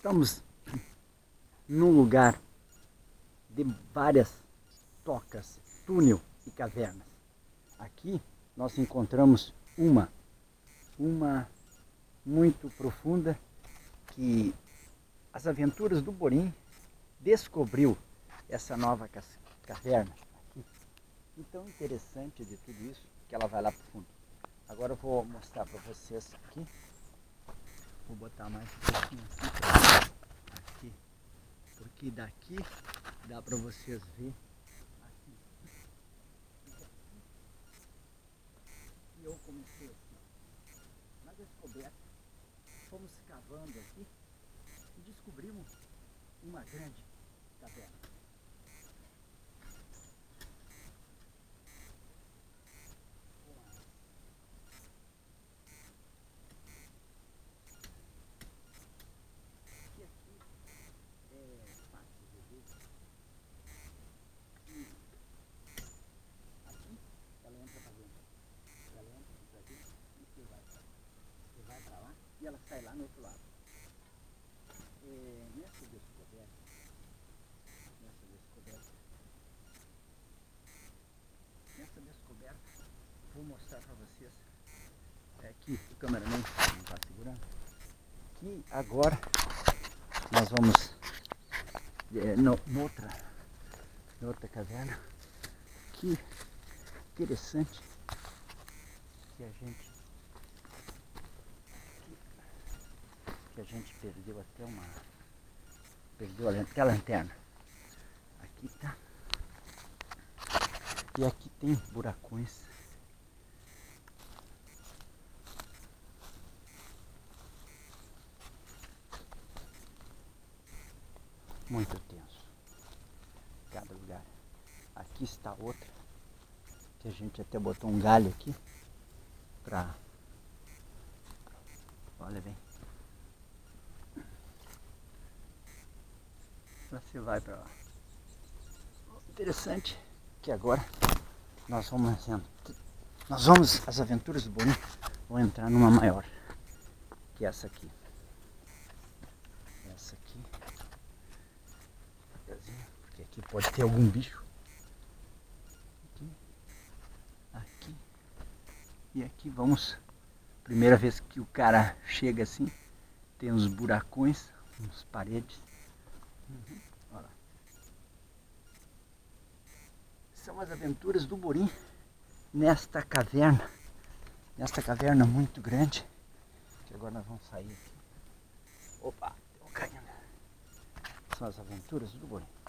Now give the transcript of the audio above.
Estamos num lugar de várias tocas, túnel e cavernas. Aqui nós encontramos uma, uma muito profunda que as aventuras do Borim descobriu essa nova caverna aqui. E tão interessante de tudo isso que ela vai lá para o fundo. Agora eu vou mostrar para vocês aqui. Vou botar mais um pouquinho aqui. Porque daqui dá para vocês ver aqui. E eu comecei assim, na descoberta, fomos cavando aqui e descobrimos uma grande caverna. e ela sai lá no outro lado. É, nessa descoberta, nessa descoberta, nessa descoberta, vou mostrar para vocês é, que o cameraman não está segurando, que agora nós vamos é, no, noutra, noutra caverna, que interessante que a gente que a gente perdeu até uma. Perdeu até a lanterna. Aqui tá. E aqui tem buracões. Muito tenso. Cada lugar. Aqui está outra. Que a gente até botou um galho aqui. Pra. Olha bem. Você vai para lá. Interessante que agora nós vamos nós vamos as aventuras do Boninho vão entrar numa maior que essa aqui. Essa aqui. Porque aqui pode ter algum bicho. Aqui. Aqui. E aqui vamos. Primeira vez que o cara chega assim, tem uns buracões, uns paredes. Uhum. Olha lá. São as aventuras do Borim nesta caverna. Nesta caverna muito grande. Que agora nós vamos sair aqui. Opa, tem um caindo. São as aventuras do Borim.